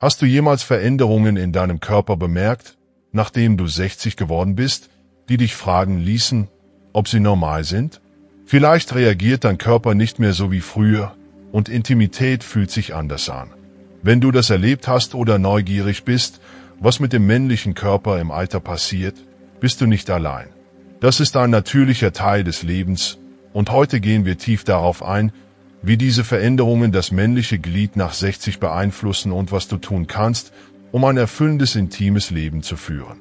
Hast du jemals Veränderungen in deinem Körper bemerkt, nachdem du 60 geworden bist, die dich fragen ließen, ob sie normal sind? Vielleicht reagiert dein Körper nicht mehr so wie früher und Intimität fühlt sich anders an. Wenn du das erlebt hast oder neugierig bist, was mit dem männlichen Körper im Alter passiert, bist du nicht allein. Das ist ein natürlicher Teil des Lebens und heute gehen wir tief darauf ein, wie diese Veränderungen das männliche Glied nach 60 beeinflussen und was du tun kannst, um ein erfüllendes intimes Leben zu führen.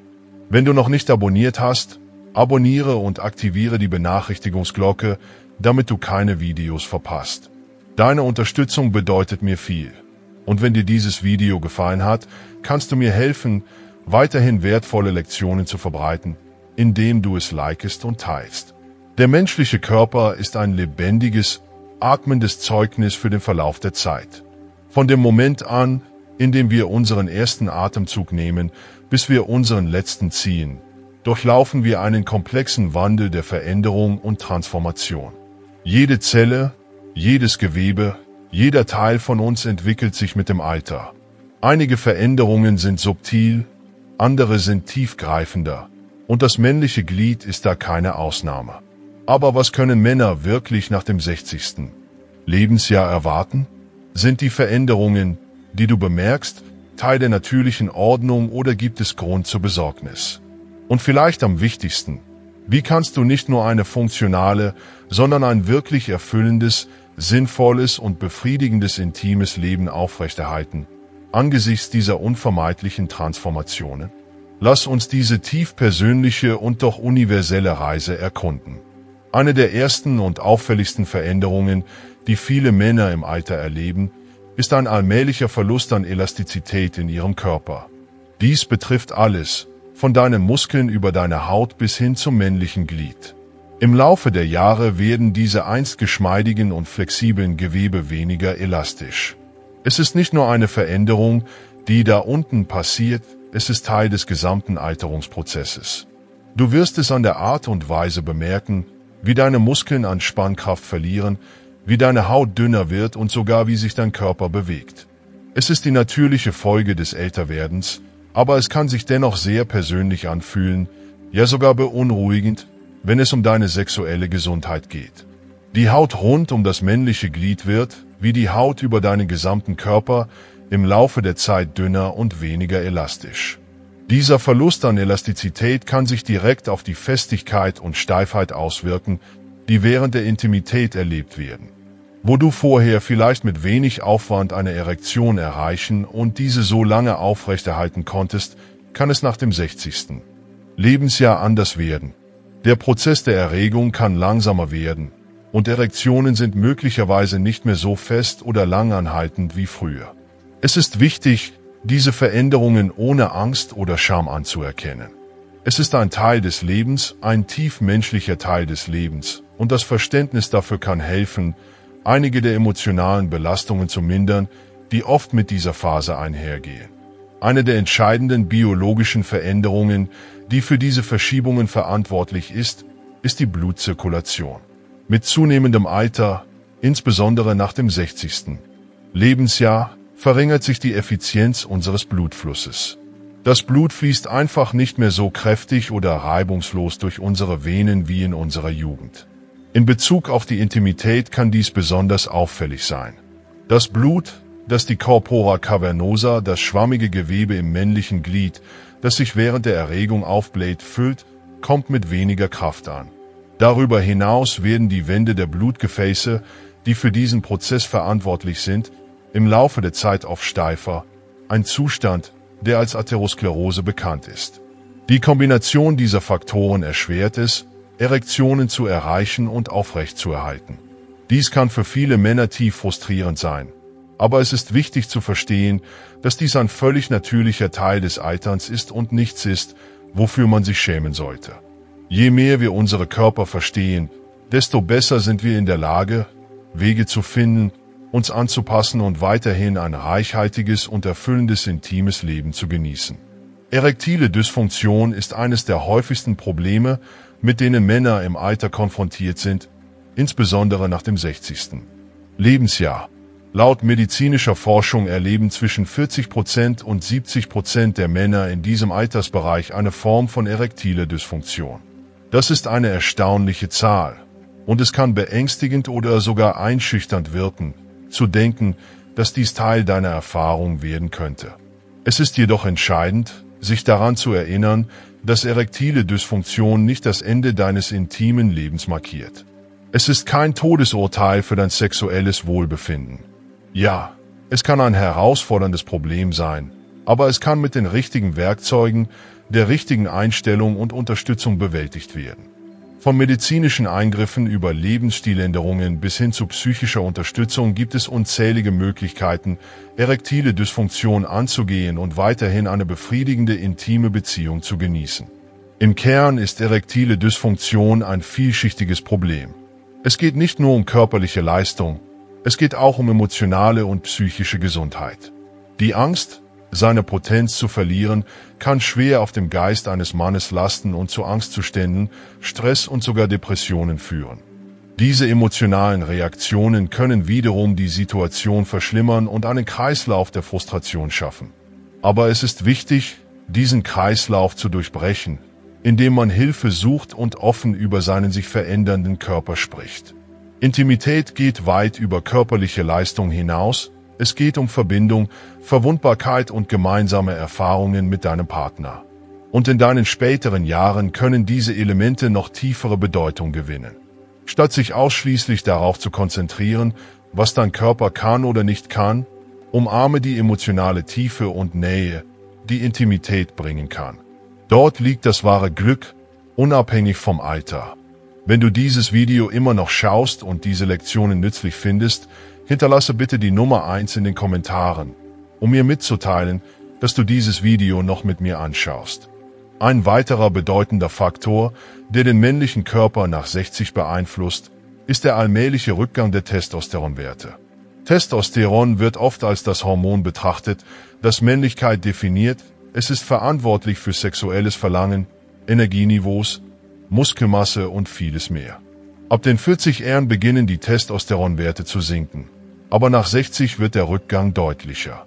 Wenn du noch nicht abonniert hast, abonniere und aktiviere die Benachrichtigungsglocke, damit du keine Videos verpasst. Deine Unterstützung bedeutet mir viel. Und wenn dir dieses Video gefallen hat, kannst du mir helfen, weiterhin wertvolle Lektionen zu verbreiten, indem du es likest und teilst. Der menschliche Körper ist ein lebendiges, atmendes Zeugnis für den Verlauf der Zeit. Von dem Moment an, in dem wir unseren ersten Atemzug nehmen, bis wir unseren letzten ziehen, durchlaufen wir einen komplexen Wandel der Veränderung und Transformation. Jede Zelle, jedes Gewebe, jeder Teil von uns entwickelt sich mit dem Alter. Einige Veränderungen sind subtil, andere sind tiefgreifender, und das männliche Glied ist da keine Ausnahme. Aber was können Männer wirklich nach dem 60. Lebensjahr erwarten? Sind die Veränderungen, die du bemerkst, Teil der natürlichen Ordnung oder gibt es Grund zur Besorgnis? Und vielleicht am wichtigsten, wie kannst du nicht nur eine funktionale, sondern ein wirklich erfüllendes, sinnvolles und befriedigendes intimes Leben aufrechterhalten, angesichts dieser unvermeidlichen Transformationen? Lass uns diese tief persönliche und doch universelle Reise erkunden. Eine der ersten und auffälligsten Veränderungen, die viele Männer im Alter erleben, ist ein allmählicher Verlust an Elastizität in ihrem Körper. Dies betrifft alles, von deinen Muskeln über deine Haut bis hin zum männlichen Glied. Im Laufe der Jahre werden diese einst geschmeidigen und flexiblen Gewebe weniger elastisch. Es ist nicht nur eine Veränderung, die da unten passiert, es ist Teil des gesamten Alterungsprozesses. Du wirst es an der Art und Weise bemerken, wie deine Muskeln an Spannkraft verlieren, wie deine Haut dünner wird und sogar wie sich dein Körper bewegt. Es ist die natürliche Folge des Älterwerdens, aber es kann sich dennoch sehr persönlich anfühlen, ja sogar beunruhigend, wenn es um deine sexuelle Gesundheit geht. Die Haut rund um das männliche Glied wird, wie die Haut über deinen gesamten Körper, im Laufe der Zeit dünner und weniger elastisch. Dieser Verlust an Elastizität kann sich direkt auf die Festigkeit und Steifheit auswirken, die während der Intimität erlebt werden. Wo du vorher vielleicht mit wenig Aufwand eine Erektion erreichen und diese so lange aufrechterhalten konntest, kann es nach dem 60. Lebensjahr anders werden. Der Prozess der Erregung kann langsamer werden und Erektionen sind möglicherweise nicht mehr so fest oder langanhaltend wie früher. Es ist wichtig, diese Veränderungen ohne Angst oder Scham anzuerkennen. Es ist ein Teil des Lebens, ein tief menschlicher Teil des Lebens, und das Verständnis dafür kann helfen, einige der emotionalen Belastungen zu mindern, die oft mit dieser Phase einhergehen. Eine der entscheidenden biologischen Veränderungen, die für diese Verschiebungen verantwortlich ist, ist die Blutzirkulation. Mit zunehmendem Alter, insbesondere nach dem 60. Lebensjahr, verringert sich die Effizienz unseres Blutflusses. Das Blut fließt einfach nicht mehr so kräftig oder reibungslos durch unsere Venen wie in unserer Jugend. In Bezug auf die Intimität kann dies besonders auffällig sein. Das Blut, das die Corpora cavernosa, das schwammige Gewebe im männlichen Glied, das sich während der Erregung aufbläht, füllt, kommt mit weniger Kraft an. Darüber hinaus werden die Wände der Blutgefäße, die für diesen Prozess verantwortlich sind, im Laufe der Zeit auf steifer, ein Zustand, der als Atherosklerose bekannt ist. Die Kombination dieser Faktoren erschwert es, Erektionen zu erreichen und aufrechtzuerhalten. Dies kann für viele Männer tief frustrierend sein, aber es ist wichtig zu verstehen, dass dies ein völlig natürlicher Teil des Alterns ist und nichts ist, wofür man sich schämen sollte. Je mehr wir unsere Körper verstehen, desto besser sind wir in der Lage, Wege zu finden, uns anzupassen und weiterhin ein reichhaltiges und erfüllendes intimes Leben zu genießen. Erektile Dysfunktion ist eines der häufigsten Probleme, mit denen Männer im Alter konfrontiert sind, insbesondere nach dem 60. Lebensjahr. Laut medizinischer Forschung erleben zwischen 40% und 70% der Männer in diesem Altersbereich eine Form von erektiler Dysfunktion. Das ist eine erstaunliche Zahl. Und es kann beängstigend oder sogar einschüchternd wirken, zu denken, dass dies Teil deiner Erfahrung werden könnte. Es ist jedoch entscheidend, sich daran zu erinnern, dass erektile Dysfunktion nicht das Ende deines intimen Lebens markiert. Es ist kein Todesurteil für dein sexuelles Wohlbefinden. Ja, es kann ein herausforderndes Problem sein, aber es kann mit den richtigen Werkzeugen, der richtigen Einstellung und Unterstützung bewältigt werden. Von medizinischen Eingriffen über Lebensstiländerungen bis hin zu psychischer Unterstützung gibt es unzählige Möglichkeiten, erektile Dysfunktion anzugehen und weiterhin eine befriedigende intime Beziehung zu genießen. Im Kern ist erektile Dysfunktion ein vielschichtiges Problem. Es geht nicht nur um körperliche Leistung, es geht auch um emotionale und psychische Gesundheit. Die Angst, seine Potenz zu verlieren, kann schwer auf dem Geist eines Mannes lasten und zu Angstzuständen, Stress und sogar Depressionen führen. Diese emotionalen Reaktionen können wiederum die Situation verschlimmern und einen Kreislauf der Frustration schaffen. Aber es ist wichtig, diesen Kreislauf zu durchbrechen, indem man Hilfe sucht und offen über seinen sich verändernden Körper spricht. Intimität geht weit über körperliche Leistung hinaus, es geht um Verbindung, Verwundbarkeit und gemeinsame Erfahrungen mit deinem Partner. Und in deinen späteren Jahren können diese Elemente noch tiefere Bedeutung gewinnen. Statt sich ausschließlich darauf zu konzentrieren, was dein Körper kann oder nicht kann, umarme die emotionale Tiefe und Nähe, die Intimität bringen kann. Dort liegt das wahre Glück, unabhängig vom Alter. Wenn du dieses Video immer noch schaust und diese Lektionen nützlich findest, Hinterlasse bitte die Nummer 1 in den Kommentaren, um mir mitzuteilen, dass du dieses Video noch mit mir anschaust. Ein weiterer bedeutender Faktor, der den männlichen Körper nach 60 beeinflusst, ist der allmähliche Rückgang der Testosteronwerte. Testosteron wird oft als das Hormon betrachtet, das Männlichkeit definiert, es ist verantwortlich für sexuelles Verlangen, Energieniveaus, Muskelmasse und vieles mehr. Ab den 40 Jahren beginnen die Testosteronwerte zu sinken aber nach 60 wird der Rückgang deutlicher.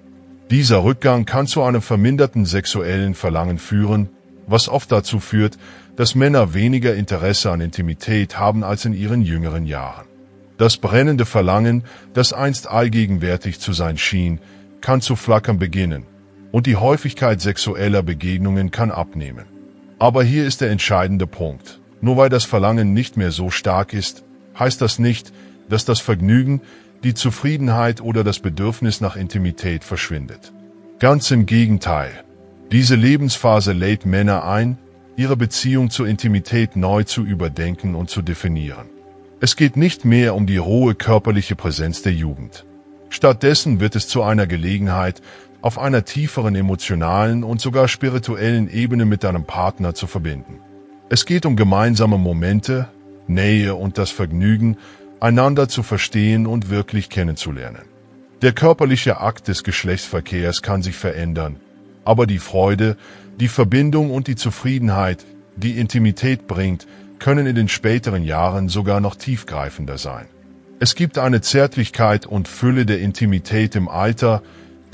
Dieser Rückgang kann zu einem verminderten sexuellen Verlangen führen, was oft dazu führt, dass Männer weniger Interesse an Intimität haben als in ihren jüngeren Jahren. Das brennende Verlangen, das einst allgegenwärtig zu sein schien, kann zu flackern beginnen und die Häufigkeit sexueller Begegnungen kann abnehmen. Aber hier ist der entscheidende Punkt. Nur weil das Verlangen nicht mehr so stark ist, heißt das nicht, dass das Vergnügen, die Zufriedenheit oder das Bedürfnis nach Intimität verschwindet. Ganz im Gegenteil. Diese Lebensphase lädt Männer ein, ihre Beziehung zur Intimität neu zu überdenken und zu definieren. Es geht nicht mehr um die rohe körperliche Präsenz der Jugend. Stattdessen wird es zu einer Gelegenheit, auf einer tieferen emotionalen und sogar spirituellen Ebene mit deinem Partner zu verbinden. Es geht um gemeinsame Momente, Nähe und das Vergnügen, einander zu verstehen und wirklich kennenzulernen. Der körperliche Akt des Geschlechtsverkehrs kann sich verändern, aber die Freude, die Verbindung und die Zufriedenheit, die Intimität bringt, können in den späteren Jahren sogar noch tiefgreifender sein. Es gibt eine Zärtlichkeit und Fülle der Intimität im Alter,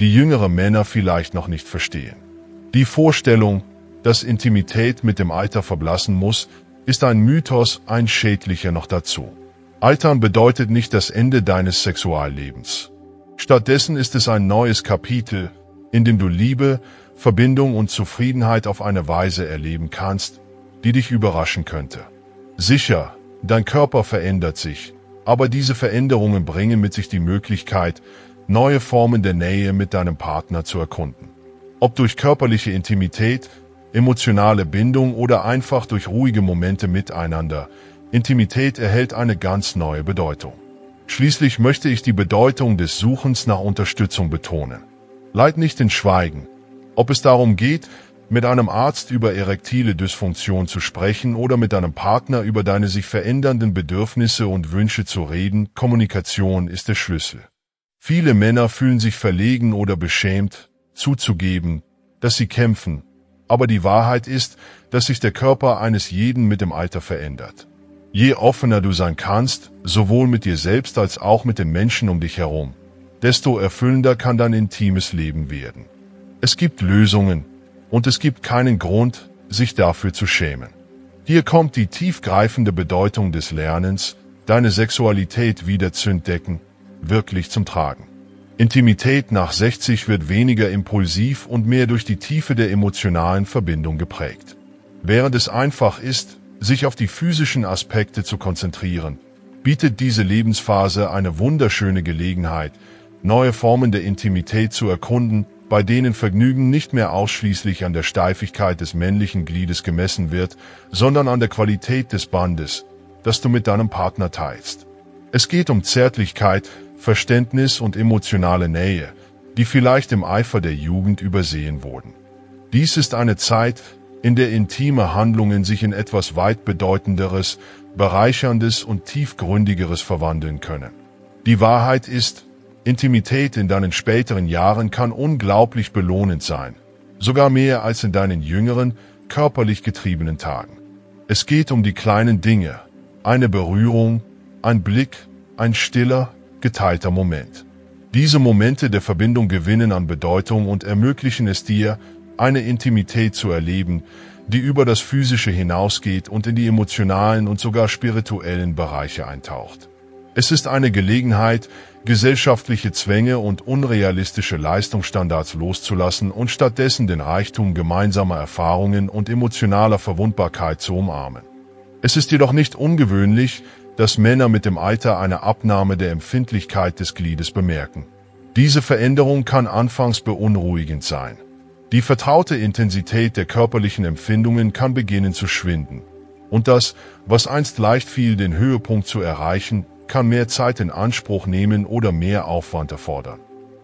die jüngere Männer vielleicht noch nicht verstehen. Die Vorstellung, dass Intimität mit dem Alter verblassen muss, ist ein Mythos, ein schädlicher noch dazu. Altern bedeutet nicht das Ende deines Sexuallebens. Stattdessen ist es ein neues Kapitel, in dem du Liebe, Verbindung und Zufriedenheit auf eine Weise erleben kannst, die dich überraschen könnte. Sicher, dein Körper verändert sich, aber diese Veränderungen bringen mit sich die Möglichkeit, neue Formen der Nähe mit deinem Partner zu erkunden. Ob durch körperliche Intimität, emotionale Bindung oder einfach durch ruhige Momente miteinander, Intimität erhält eine ganz neue Bedeutung. Schließlich möchte ich die Bedeutung des Suchens nach Unterstützung betonen. Leid nicht in Schweigen. Ob es darum geht, mit einem Arzt über erektile Dysfunktion zu sprechen oder mit deinem Partner über deine sich verändernden Bedürfnisse und Wünsche zu reden, Kommunikation ist der Schlüssel. Viele Männer fühlen sich verlegen oder beschämt, zuzugeben, dass sie kämpfen, aber die Wahrheit ist, dass sich der Körper eines jeden mit dem Alter verändert. Je offener du sein kannst, sowohl mit dir selbst als auch mit den Menschen um dich herum, desto erfüllender kann dein intimes Leben werden. Es gibt Lösungen und es gibt keinen Grund, sich dafür zu schämen. Hier kommt die tiefgreifende Bedeutung des Lernens, deine Sexualität wieder zu entdecken, wirklich zum Tragen. Intimität nach 60 wird weniger impulsiv und mehr durch die Tiefe der emotionalen Verbindung geprägt. Während es einfach ist, sich auf die physischen Aspekte zu konzentrieren, bietet diese Lebensphase eine wunderschöne Gelegenheit, neue Formen der Intimität zu erkunden, bei denen Vergnügen nicht mehr ausschließlich an der Steifigkeit des männlichen Gliedes gemessen wird, sondern an der Qualität des Bandes, das du mit deinem Partner teilst. Es geht um Zärtlichkeit, Verständnis und emotionale Nähe, die vielleicht im Eifer der Jugend übersehen wurden. Dies ist eine Zeit, in der intime Handlungen sich in etwas weit bedeutenderes, bereicherndes und tiefgründigeres verwandeln können. Die Wahrheit ist, Intimität in deinen späteren Jahren kann unglaublich belohnend sein, sogar mehr als in deinen jüngeren, körperlich getriebenen Tagen. Es geht um die kleinen Dinge, eine Berührung, ein Blick, ein stiller, geteilter Moment. Diese Momente der Verbindung gewinnen an Bedeutung und ermöglichen es dir, eine Intimität zu erleben, die über das Physische hinausgeht und in die emotionalen und sogar spirituellen Bereiche eintaucht. Es ist eine Gelegenheit, gesellschaftliche Zwänge und unrealistische Leistungsstandards loszulassen und stattdessen den Reichtum gemeinsamer Erfahrungen und emotionaler Verwundbarkeit zu umarmen. Es ist jedoch nicht ungewöhnlich, dass Männer mit dem Alter eine Abnahme der Empfindlichkeit des Gliedes bemerken. Diese Veränderung kann anfangs beunruhigend sein. Die vertraute Intensität der körperlichen Empfindungen kann beginnen zu schwinden. Und das, was einst leicht fiel, den Höhepunkt zu erreichen, kann mehr Zeit in Anspruch nehmen oder mehr Aufwand erfordern.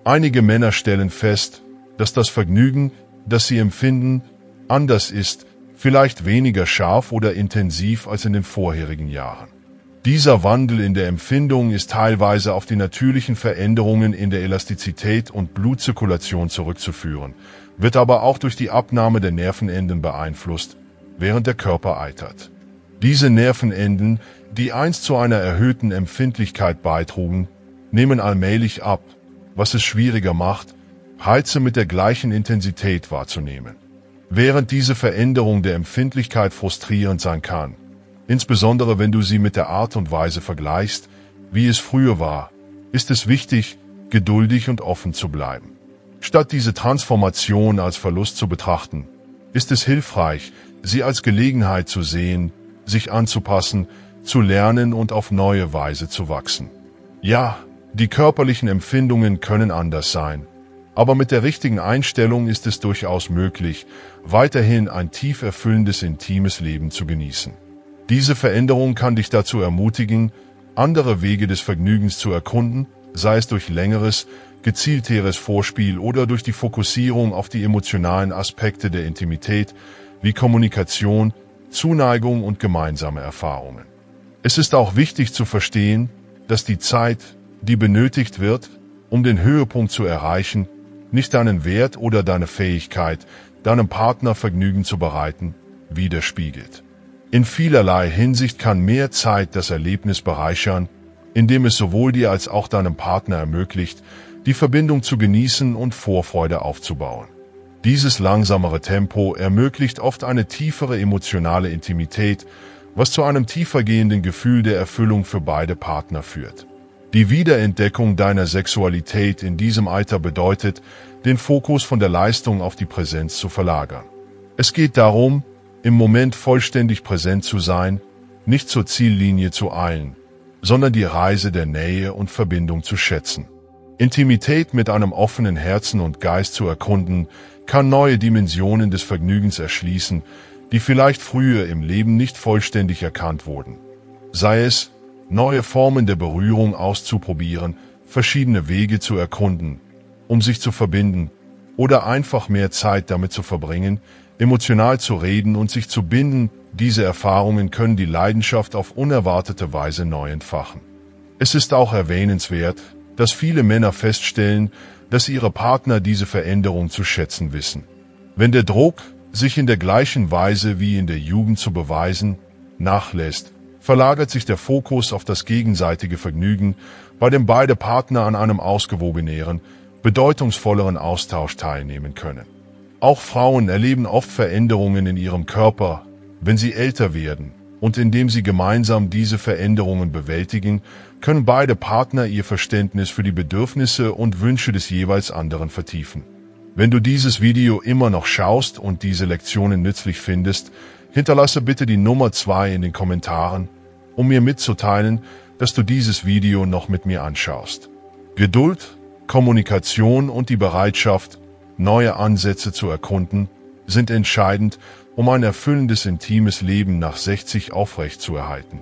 Einige Männer stellen fest, dass das Vergnügen, das sie empfinden, anders ist, vielleicht weniger scharf oder intensiv als in den vorherigen Jahren. Dieser Wandel in der Empfindung ist teilweise auf die natürlichen Veränderungen in der Elastizität und Blutzirkulation zurückzuführen, wird aber auch durch die Abnahme der Nervenenden beeinflusst, während der Körper eitert. Diese Nervenenden die einst zu einer erhöhten Empfindlichkeit beitrugen, nehmen allmählich ab, was es schwieriger macht, Reize mit der gleichen Intensität wahrzunehmen. Während diese Veränderung der Empfindlichkeit frustrierend sein kann, insbesondere wenn du sie mit der Art und Weise vergleichst, wie es früher war, ist es wichtig, geduldig und offen zu bleiben. Statt diese Transformation als Verlust zu betrachten, ist es hilfreich, sie als Gelegenheit zu sehen, sich anzupassen zu lernen und auf neue Weise zu wachsen. Ja, die körperlichen Empfindungen können anders sein, aber mit der richtigen Einstellung ist es durchaus möglich, weiterhin ein tief erfüllendes intimes Leben zu genießen. Diese Veränderung kann dich dazu ermutigen, andere Wege des Vergnügens zu erkunden, sei es durch längeres, gezielteres Vorspiel oder durch die Fokussierung auf die emotionalen Aspekte der Intimität wie Kommunikation, Zuneigung und gemeinsame Erfahrungen. Es ist auch wichtig zu verstehen, dass die Zeit, die benötigt wird, um den Höhepunkt zu erreichen, nicht deinen Wert oder deine Fähigkeit, deinem Partner Vergnügen zu bereiten, widerspiegelt. In vielerlei Hinsicht kann mehr Zeit das Erlebnis bereichern, indem es sowohl dir als auch deinem Partner ermöglicht, die Verbindung zu genießen und Vorfreude aufzubauen. Dieses langsamere Tempo ermöglicht oft eine tiefere emotionale Intimität was zu einem tiefergehenden Gefühl der Erfüllung für beide Partner führt. Die Wiederentdeckung deiner Sexualität in diesem Alter bedeutet, den Fokus von der Leistung auf die Präsenz zu verlagern. Es geht darum, im Moment vollständig präsent zu sein, nicht zur Ziellinie zu eilen, sondern die Reise der Nähe und Verbindung zu schätzen. Intimität mit einem offenen Herzen und Geist zu erkunden, kann neue Dimensionen des Vergnügens erschließen, die vielleicht früher im Leben nicht vollständig erkannt wurden. Sei es, neue Formen der Berührung auszuprobieren, verschiedene Wege zu erkunden, um sich zu verbinden, oder einfach mehr Zeit damit zu verbringen, emotional zu reden und sich zu binden, diese Erfahrungen können die Leidenschaft auf unerwartete Weise neu entfachen. Es ist auch erwähnenswert, dass viele Männer feststellen, dass ihre Partner diese Veränderung zu schätzen wissen. Wenn der Druck, sich in der gleichen Weise wie in der Jugend zu beweisen, nachlässt, verlagert sich der Fokus auf das gegenseitige Vergnügen, bei dem beide Partner an einem ausgewogeneren, bedeutungsvolleren Austausch teilnehmen können. Auch Frauen erleben oft Veränderungen in ihrem Körper, wenn sie älter werden, und indem sie gemeinsam diese Veränderungen bewältigen, können beide Partner ihr Verständnis für die Bedürfnisse und Wünsche des jeweils anderen vertiefen. Wenn du dieses Video immer noch schaust und diese Lektionen nützlich findest, hinterlasse bitte die Nummer 2 in den Kommentaren, um mir mitzuteilen, dass du dieses Video noch mit mir anschaust. Geduld, Kommunikation und die Bereitschaft, neue Ansätze zu erkunden, sind entscheidend, um ein erfüllendes intimes Leben nach 60 aufrechtzuerhalten.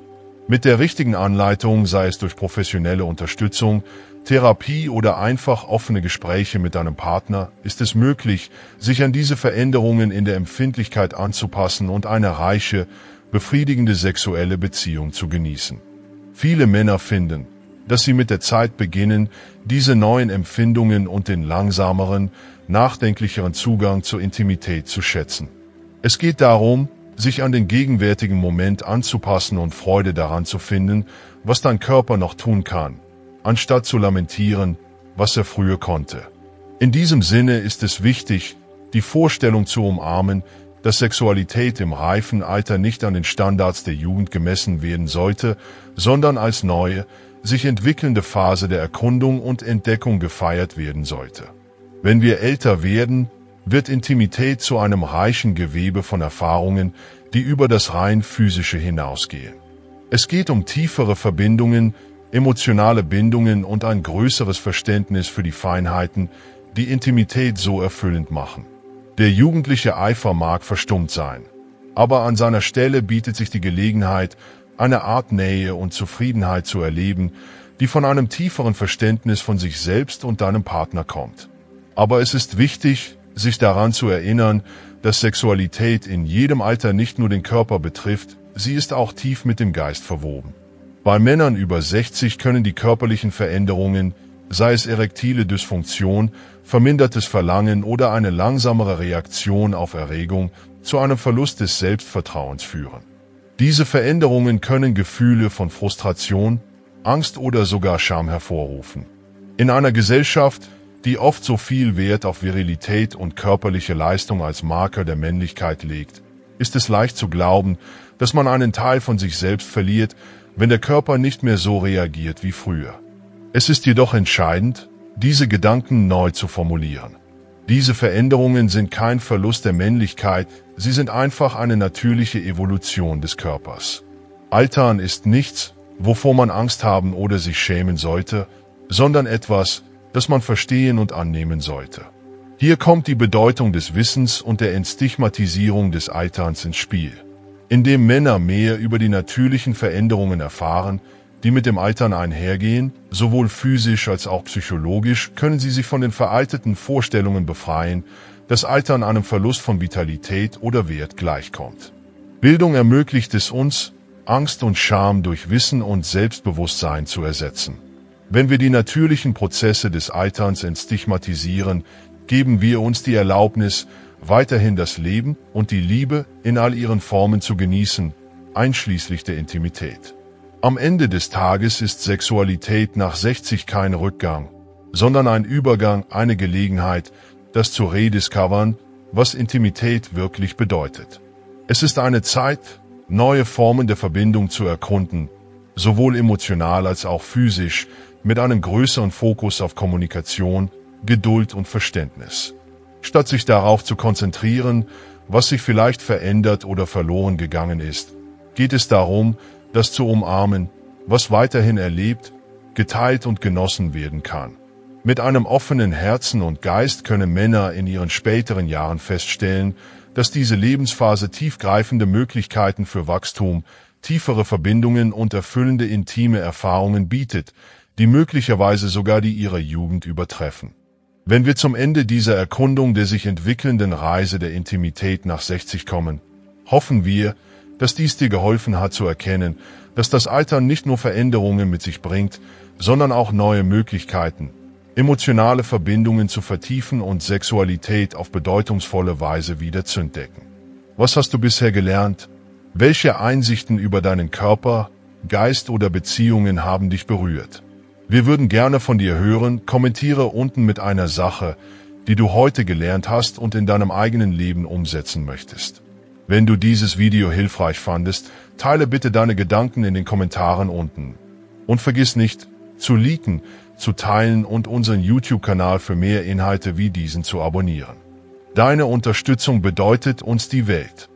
Mit der richtigen Anleitung, sei es durch professionelle Unterstützung, Therapie oder einfach offene Gespräche mit deinem Partner, ist es möglich, sich an diese Veränderungen in der Empfindlichkeit anzupassen und eine reiche, befriedigende sexuelle Beziehung zu genießen. Viele Männer finden, dass sie mit der Zeit beginnen, diese neuen Empfindungen und den langsameren, nachdenklicheren Zugang zur Intimität zu schätzen. Es geht darum, sich an den gegenwärtigen Moment anzupassen und Freude daran zu finden, was dein Körper noch tun kann, anstatt zu lamentieren, was er früher konnte. In diesem Sinne ist es wichtig, die Vorstellung zu umarmen, dass Sexualität im reifen Alter nicht an den Standards der Jugend gemessen werden sollte, sondern als neue, sich entwickelnde Phase der Erkundung und Entdeckung gefeiert werden sollte. Wenn wir älter werden, wird Intimität zu einem reichen Gewebe von Erfahrungen, die über das rein physische hinausgehen. Es geht um tiefere Verbindungen, emotionale Bindungen und ein größeres Verständnis für die Feinheiten, die Intimität so erfüllend machen. Der jugendliche Eifer mag verstummt sein, aber an seiner Stelle bietet sich die Gelegenheit, eine Art Nähe und Zufriedenheit zu erleben, die von einem tieferen Verständnis von sich selbst und deinem Partner kommt. Aber es ist wichtig, sich daran zu erinnern, dass Sexualität in jedem Alter nicht nur den Körper betrifft, sie ist auch tief mit dem Geist verwoben. Bei Männern über 60 können die körperlichen Veränderungen, sei es erektile Dysfunktion, vermindertes Verlangen oder eine langsamere Reaktion auf Erregung, zu einem Verlust des Selbstvertrauens führen. Diese Veränderungen können Gefühle von Frustration, Angst oder sogar Scham hervorrufen. In einer Gesellschaft, die oft so viel Wert auf Virilität und körperliche Leistung als Marker der Männlichkeit legt, ist es leicht zu glauben, dass man einen Teil von sich selbst verliert, wenn der Körper nicht mehr so reagiert wie früher. Es ist jedoch entscheidend, diese Gedanken neu zu formulieren. Diese Veränderungen sind kein Verlust der Männlichkeit, sie sind einfach eine natürliche Evolution des Körpers. Altern ist nichts, wovor man Angst haben oder sich schämen sollte, sondern etwas, das man verstehen und annehmen sollte. Hier kommt die Bedeutung des Wissens und der Entstigmatisierung des Alterns ins Spiel. Indem Männer mehr über die natürlichen Veränderungen erfahren, die mit dem Altern einhergehen, sowohl physisch als auch psychologisch, können sie sich von den veralteten Vorstellungen befreien, dass Altern einem Verlust von Vitalität oder Wert gleichkommt. Bildung ermöglicht es uns, Angst und Scham durch Wissen und Selbstbewusstsein zu ersetzen. Wenn wir die natürlichen Prozesse des Alterns entstigmatisieren, geben wir uns die Erlaubnis, weiterhin das Leben und die Liebe in all ihren Formen zu genießen, einschließlich der Intimität. Am Ende des Tages ist Sexualität nach 60 kein Rückgang, sondern ein Übergang, eine Gelegenheit, das zu rediscovern, was Intimität wirklich bedeutet. Es ist eine Zeit, neue Formen der Verbindung zu erkunden, sowohl emotional als auch physisch, mit einem größeren Fokus auf Kommunikation, Geduld und Verständnis. Statt sich darauf zu konzentrieren, was sich vielleicht verändert oder verloren gegangen ist, geht es darum, das zu umarmen, was weiterhin erlebt, geteilt und genossen werden kann. Mit einem offenen Herzen und Geist können Männer in ihren späteren Jahren feststellen, dass diese Lebensphase tiefgreifende Möglichkeiten für Wachstum, tiefere Verbindungen und erfüllende intime Erfahrungen bietet, die möglicherweise sogar die ihrer Jugend übertreffen. Wenn wir zum Ende dieser Erkundung der sich entwickelnden Reise der Intimität nach 60 kommen, hoffen wir, dass dies dir geholfen hat zu erkennen, dass das Alter nicht nur Veränderungen mit sich bringt, sondern auch neue Möglichkeiten, emotionale Verbindungen zu vertiefen und Sexualität auf bedeutungsvolle Weise wieder zu entdecken. Was hast du bisher gelernt? Welche Einsichten über deinen Körper, Geist oder Beziehungen haben dich berührt? Wir würden gerne von dir hören, kommentiere unten mit einer Sache, die du heute gelernt hast und in deinem eigenen Leben umsetzen möchtest. Wenn du dieses Video hilfreich fandest, teile bitte deine Gedanken in den Kommentaren unten. Und vergiss nicht, zu liken, zu teilen und unseren YouTube-Kanal für mehr Inhalte wie diesen zu abonnieren. Deine Unterstützung bedeutet uns die Welt.